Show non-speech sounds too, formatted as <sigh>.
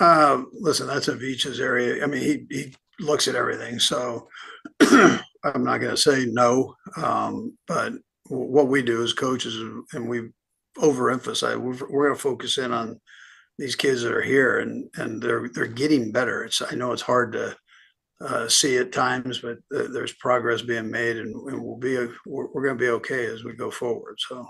Um, listen, that's a Veach's area. I mean, he, he looks at everything, so <clears throat> I'm not gonna say no. Um, but what we do as coaches and we overemphasize, we're, we're gonna focus in on these kids that are here and, and they're, they're getting better. It's, I know it's hard to uh, see at times, but uh, there's progress being made and, and we'll be, we're, we're gonna be okay as we go forward. So